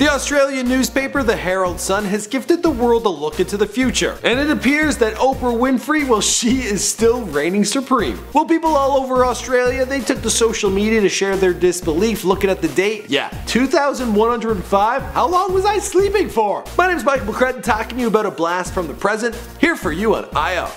The Australian newspaper The Herald Sun has gifted the world a look into the future, and it appears that Oprah Winfrey, well she is still reigning supreme. Well people all over Australia, they took to social media to share their disbelief looking at the date. Yeah, 2105? How long was I sleeping for? My name is Michael McCrudden talking to you about a blast from the present, here for you on IO.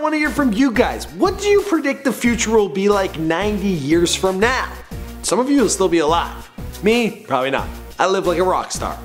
I want to hear from you guys. What do you predict the future will be like 90 years from now? Some of you will still be alive. Me, probably not. I live like a rock star.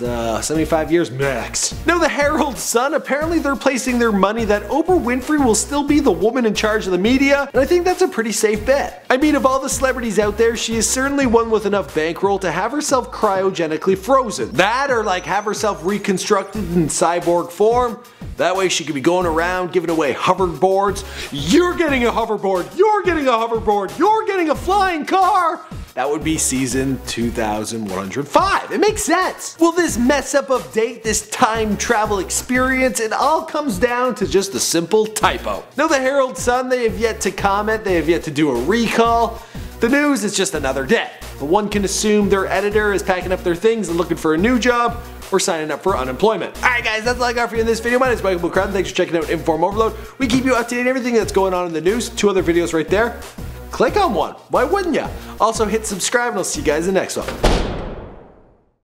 Uh, 75 years max. Now the Herald Sun, apparently they're placing their money that Oprah Winfrey will still be the woman in charge of the media, and I think that's a pretty safe bet. I mean, of all the celebrities out there, she is certainly one with enough bankroll to have herself cryogenically frozen. That or like have herself reconstructed in cyborg form. That way she could be going around giving away hoverboards. You're getting a hoverboard, you're getting a hoverboard, you're getting a flying car. That would be season 2105. It makes sense. Will this mess up of date, this time travel experience, it all comes down to just a simple typo. Now, the Herald Sun, they have yet to comment, they have yet to do a recall. The news is just another day. But one can assume their editor is packing up their things and looking for a new job, or signing up for unemployment. Alright guys, that's all I got for you in this video. My name is Michael McCrudden. Thanks for checking out Inform Overload. We keep you up to date on everything that's going on in the news. Two other videos right there. Click on one. Why wouldn't ya? Also hit subscribe and I'll see you guys in the next one.